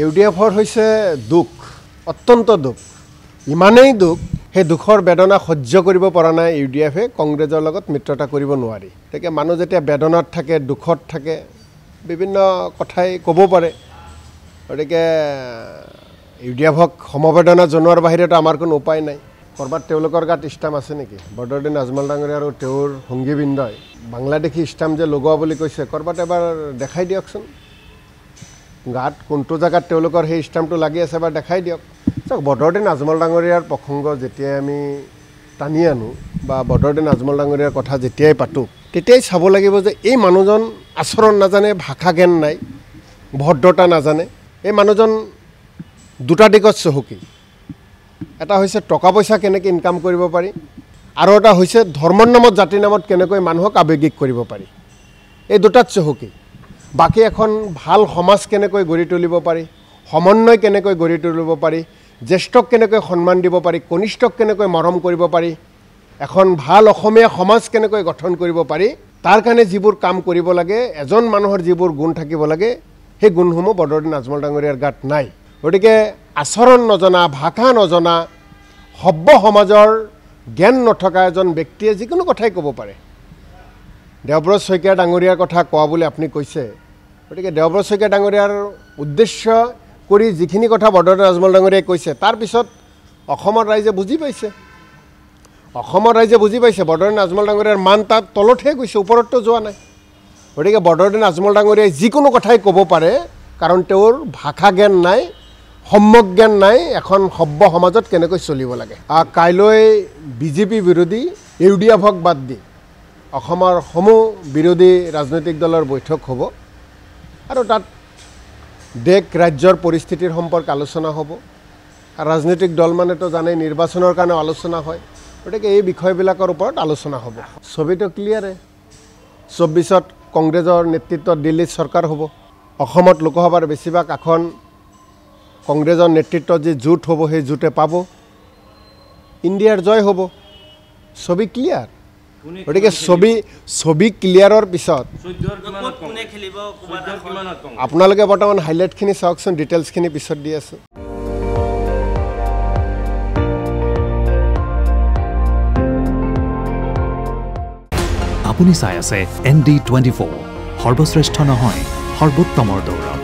U D এফৰ হৈছে দুখ অত্যন্ত দুখ। ইমানেই দুখ সেই দুখৰ বেদনা সহ্য কৰিব পৰা নাই ইউ ডি এফে কংগ্ৰেছৰ লগত মিত্ৰতা কৰিব নোৱাৰি। গতিকে মানুহ যেতিয়া বেদনাত থাকে দুখত থাকে বিভিন্ন কথাই ক'ব পাৰে। গতিকে ইউ ডি এফক সমবেদনা জনোৱাৰ বাহিৰেতো আমাৰ কোনো উপায় নাই। ক'ৰবাত তেওঁলোকৰ গাত ষ্টাম্প আছে নেকি? বদৰুদ্দিন আজমল ডাঙৰীয়া আৰু তেওঁৰ সংগীবৃন্দই বাংলাদেশী ষ্টাম্প যে লগোৱা বুলি কৈছে ক'ৰবাত এবাৰ দেখাই দিয়কচোন। গাত কোনটো জেগাত তেওঁলোকৰ সেই ষ্টাম্পটো লাগি আছে এবাৰ দেখাই দিয়ক। চাওক বদৰুদ্দিন আজমল ডাঙৰীয়াৰ প্ৰসংগ যেতিয়াই আমি টানি আনো বা বদৰুদ্দিন আজমল ডাঙৰীয়াৰ কথা যেতিয়াই পাতোঁ তেতিয়াই চাব লাগিব যে এই মানুহজন আচৰণ নাজানে ভাষা জ্ঞান নাই ভদ্ৰতা নাজানে। এই মানুহজন দুটা দিশত চহকী। এটা হৈছে টকা পইচা কেনেকৈ ইনকাম কৰিব পাৰি আৰু এটা হৈছে ধৰ্মৰ নামত জাতিৰ নামত কেনেকৈ মানুহক আৱেগিক কৰিব পাৰি। এই দুটাত চহকী। বাকী এখন ভাল সমাজ কেনেকৈ গঢ়ি তুলিব পাৰি সমন্বয় কেনেকৈ গঢ়ি তুলিব পাৰি জ্যেষ্ঠক কেনেকৈ সন্মান দিব পাৰি কনিষ্ঠক কেনেকৈ মৰম কৰিব পাৰি এখন ভাল অসমীয়া সমাজ কেনেকৈ গঠন কৰিব পাৰি তাৰ কাৰণে যিবোৰ কাম কৰিব লাগে এজন মানুহৰ যিবোৰ গুণ থাকিব লাগে সেই গুণসমূহ বদৰুদ্দিন আজমল ডাঙৰীয়াৰ গাত নাই। গতিকে আচৰণ নজনা ভাষা নজনা সভ্য সমাজৰ জ্ঞান নথকা এজন ব্যক্তিয়ে যিকোনো কথাই ক'ব পাৰে। দেৱব্ৰত শইকীয়া ডাঙৰীয়াৰ কথা কোৱা বুলি আপুনি কৈছে গতিকে দেৱব্ৰত শইকীয়া ডাঙৰীয়াৰ উদ্দেশ্য কৰি যিখিনি কথা বৰদৰুদ্দিন আজমল ডাঙৰীয়াই কৈছে তাৰপিছত অসমৰ ৰাইজে বুজি পাইছে। অসমৰ ৰাইজে বুজি পাইছে বৰদৰুদ্দিন আজমল ডাঙৰীয়াৰ মান তাত তলতহে গৈছে ওপৰততো যোৱা নাই। গতিকে বৰদৰুদ্দিন আজমল ডাঙৰীয়াই যিকোনো কথাই ক'ব পাৰে কাৰণ তেওঁৰ ভাষা জ্ঞান নাই সম্যক জ্ঞান নাই এখন সভ্য সমাজত কেনেকৈ চলিব লাগে। কাইলৈ বিজেপি বিৰোধী ইউ ডি এফক বাদ দি অসমৰ সমূহ বিৰোধী ৰাজনৈতিক দলৰ বৈঠক হ'ব। আৰু তাত দেশ ৰাজ্যৰ পৰিস্থিতিৰ সম্পৰ্কে আলোচনা হ'ব। ৰাজনৈতিক দল মানেতো জানেই নিৰ্বাচনৰ কাৰণেও আলোচনা হয়। গতিকে এই বিষয়বিলাকৰ ওপৰত আলোচনা হ'ব। ছবিটো ক্লিয়াৰে চৌব্বিছত কংগ্ৰেছৰ নেতৃত্বত দিল্লীত চৰকাৰ হ'ব। অসমত লোকসভাৰ বেছিভাগ আসন কংগ্ৰেছৰ নেতৃত্বত যি জোঁট হ'ব সেই জোঁটে পাব। ইণ্ডিয়াৰ জয় হ'ব। ছবি ক্লিয়াৰ। গতিকে ছবি ছবি ক্লিয়াৰৰ পিছত। আপোনালোকে বৰ্তমান হাইলাইটখিনি চাওকচোন ডিটেইলছখিনি পিছত দি আছোঁ। আপুনি চাই আছে এন ডি টুৱেণ্টি ফ'ৰ। সৰ্বশ্ৰেষ্ঠ নহয় সৰ্বোত্তমৰ দৌৰত।